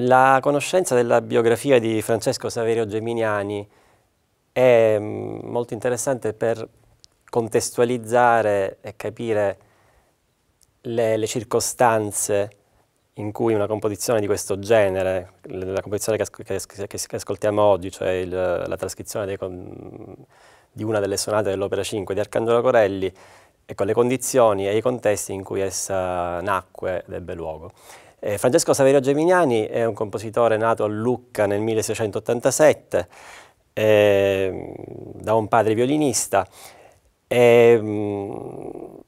La conoscenza della biografia di Francesco Saverio Geminiani è mm, molto interessante per contestualizzare e capire le, le, circostanze in cui una composizione di questo genere, la composizione che, che, che, ascoltiamo oggi, cioè il, la trascrizione dei, di una delle sonate dell'opera 5 di Arcangelo Corelli, ecco, le condizioni e i contesti in cui essa nacque ed ebbe luogo. Eh, Francesco Saverio Geminiani è un compositore nato a Lucca nel 1687 eh, da un padre violinista. E, mh,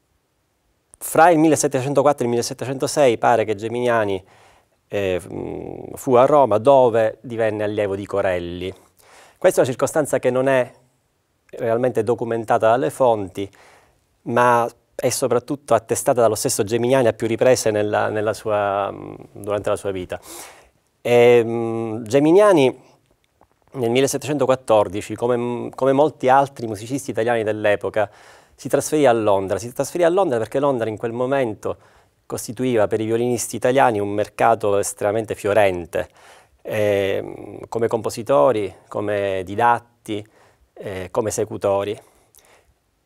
fra il 1704 e il 1706 pare che Geminiani eh, fu a Roma dove divenne allievo di Corelli. Questa è una circostanza che non è realmente documentata dalle fonti, ma è soprattutto attestata dallo stesso Geminiani a più riprese nella, nella sua, durante la sua vita. E, um, Geminiani nel 1714, come, come, molti altri musicisti italiani dell'epoca, si trasferì a Londra. Si trasferì a Londra perché Londra in quel momento costituiva per i violinisti italiani un mercato estremamente fiorente, eh, come compositori, come didatti, eh, come esecutori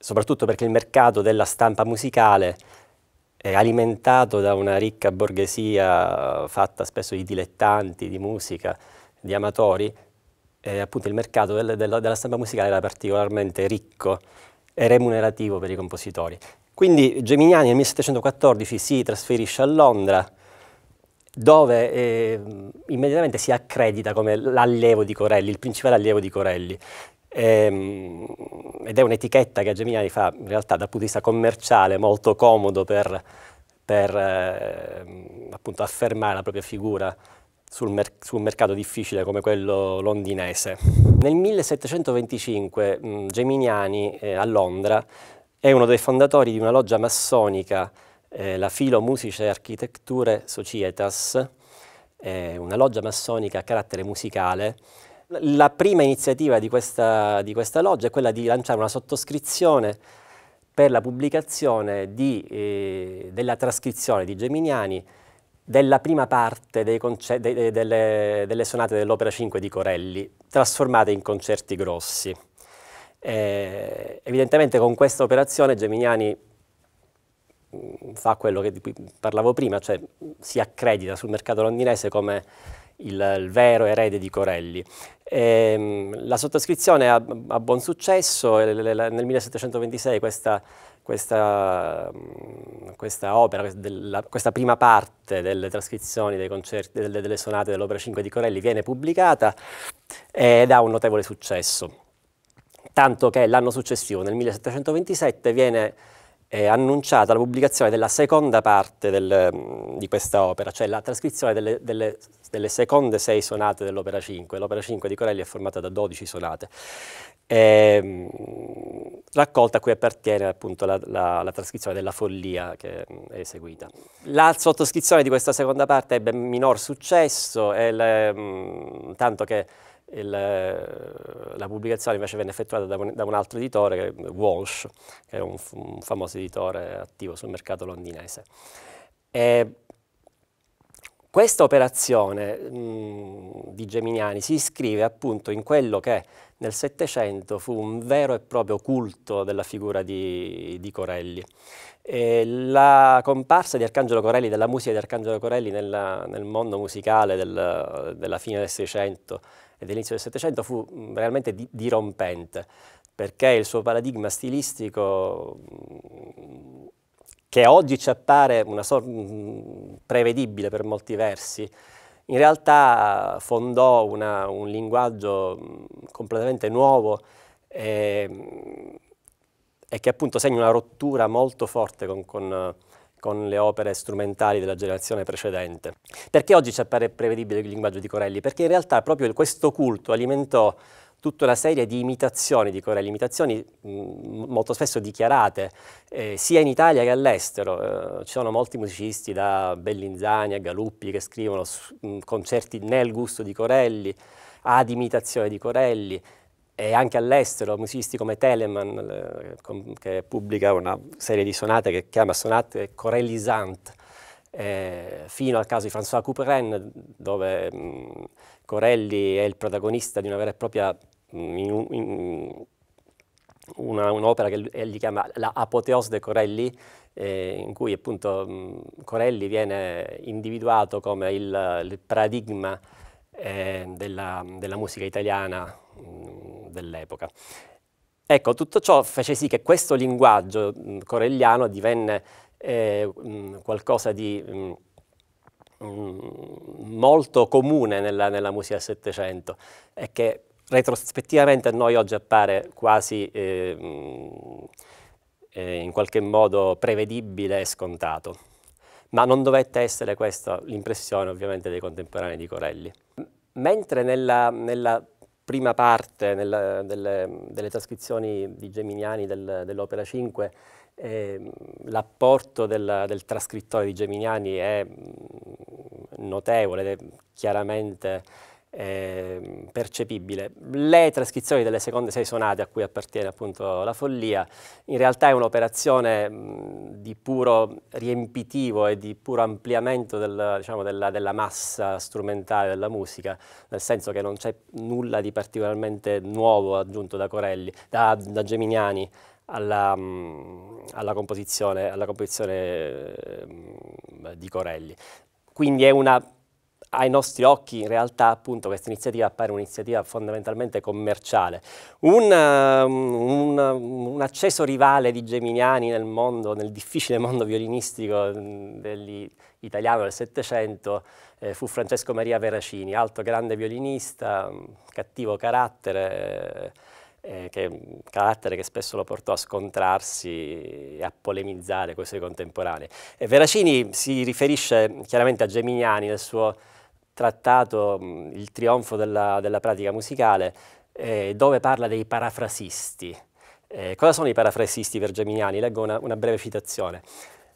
soprattutto perché il mercato della stampa musicale è alimentato da una ricca borghesia fatta spesso di dilettanti di musica, di amatori, e appunto il mercato del, del, della stampa musicale era particolarmente ricco e remunerativo per i compositori. Quindi Geminiani nel 1714 si trasferisce a Londra, dove eh, immediatamente si accredita come l'allievo di Corelli, il principale allievo di Corelli. Ehm, ed è un'etichetta che Geminiani fa in realtà dal punto di vista commerciale molto comodo per, per eh, appunto affermare la propria figura sul, mer su un mercato difficile come quello londinese. Nel 1725 mh, Geminiani eh, a Londra è uno dei fondatori di una loggia massonica, eh, la Filo Musice Architetture Societas, una loggia massonica a carattere musicale la prima iniziativa di questa, di questa loggia è quella di lanciare una sottoscrizione per la pubblicazione di, eh, della trascrizione di Geminiani della prima parte de, de, delle, delle, sonate dell'opera 5 di Corelli, trasformate in concerti grossi. Eh, evidentemente con questa operazione Geminiani mm, fa quello che, di cui parlavo prima, cioè si accredita sul mercato londinese come il, il vero erede di Corelli. E, ehm, la sottoscrizione ha, ha buon successo, nel 1726 questa, questa, questa opera, della, questa prima parte delle trascrizioni dei concerti, delle, delle sonate dell'opera 5 di Corelli viene pubblicata ed ha un notevole successo. Tanto che l'anno successivo, nel 1727, viene è annunciata la pubblicazione della seconda parte del, di questa opera, cioè la trascrizione delle, delle, delle seconde sei sonate dell'opera 5. L'opera 5 di Corelli è formata da 12 sonate, e, mm, raccolta a cui appartiene appunto la, la, la, trascrizione della follia che mm, è eseguita. La sottoscrizione di questa seconda parte ebbe minor successo, le, tanto che il, la pubblicazione invece venne effettuata da un, da un altro editore, Walsh, che è un, un, famoso editore attivo sul mercato londinese. E questa operazione mh, di Geminiani si iscrive appunto in quello che nel Settecento fu un vero e proprio culto della figura di, di Corelli. E la comparsa di Arcangelo Corelli, della musica di Arcangelo Corelli nella, nel mondo musicale del, della fine del Seicento e dell'inizio del Settecento fu mm, realmente di, dirompente, perché il suo paradigma stilistico, mm, che oggi ci appare una sorta mm, prevedibile per molti versi, in realtà fondò una, un linguaggio completamente nuovo e, e, che appunto segna una rottura molto forte con, con con le opere strumentali della generazione precedente. Perché oggi ci appare prevedibile il linguaggio di Corelli? Perché in realtà proprio questo culto alimentò tutta una serie di imitazioni di Corelli, imitazioni mh, molto spesso dichiarate eh, sia in Italia che all'estero. Eh, ci sono molti musicisti da Bellinzani a Galuppi che scrivono mh, concerti nel gusto di Corelli, ad imitazione di Corelli, e anche all'estero musicisti come Telemann che pubblica una serie di sonate che chiama sonate corellisant eh, fino al caso di François Couperin, dove mh, Corelli è il protagonista di una vera e propria mh, in, in, un'opera che egli chiama la Apoteos de Corelli, eh, in cui appunto mh, Corelli viene individuato come il, il paradigma eh, della, della, musica italiana dell'epoca. Ecco, tutto ciò fece sì che questo linguaggio mh, corelliano divenne eh, mh, qualcosa di molto comune nella, nella musica del Settecento e che retrospettivamente a noi oggi appare quasi eh, eh, in qualche modo prevedibile e scontato. Ma non dovette essere questa l'impressione ovviamente dei contemporanei di Corelli. Mentre nella, nella prima parte nella, delle, delle, trascrizioni di Geminiani del, dell'Opera 5 eh, l'apporto del, del, trascrittore di Geminiani è notevole, è chiaramente eh, percepibile. Le trascrizioni delle seconde sei sonate a cui appartiene appunto la follia, in realtà è un'operazione di puro riempitivo e di puro ampliamento del, diciamo, della, della, massa strumentale della musica, nel senso che non c'è nulla di particolarmente nuovo aggiunto da Corelli, da, da Geminiani alla, alla, composizione, alla composizione eh, di Corelli. Quindi è una ai nostri occhi in realtà appunto questa iniziativa appare un'iniziativa fondamentalmente commerciale. Un, un, un, acceso rivale di Geminiani nel mondo, nel difficile mondo violinistico degli italiano del Settecento eh, fu Francesco Maria Veracini, alto grande violinista, cattivo carattere, eh, che, carattere che spesso lo portò a scontrarsi e a polemizzare con i suoi contemporanei. E Veracini si riferisce chiaramente a Geminiani nel suo trattato mh, Il trionfo della, della pratica musicale, eh, dove parla dei parafrasisti. Eh, cosa sono i parafrasisti per Geminiani? Leggo una, una breve citazione.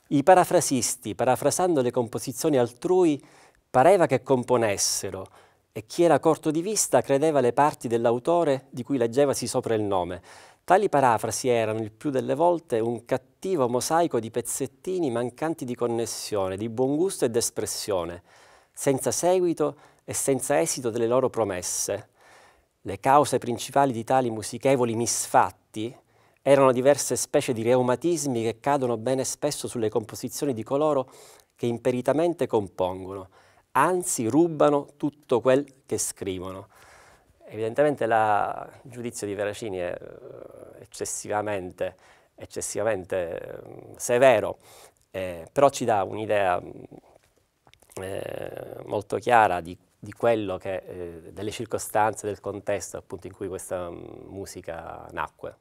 I parafrasisti, parafrasando le composizioni altrui, pareva che componessero, e chi era corto di vista credeva le parti dell'autore di cui leggevasi sopra il nome. Tali parafrasi erano il più delle volte un cattivo mosaico di pezzettini mancanti di connessione, di buon gusto ed espressione, senza seguito e senza esito delle loro promesse. Le cause principali di tali musichevoli misfatti erano diverse specie di reumatismi che cadono bene spesso sulle composizioni di coloro che imperitamente compongono, anzi rubano tutto quel che scrivono. Evidentemente il giudizio di Veracini è eh, eccessivamente, eccessivamente eh, severo, eh, però ci dà un'idea eh, molto chiara di, di quello che, eh, delle circostanze, del contesto appunto in cui questa musica nacque.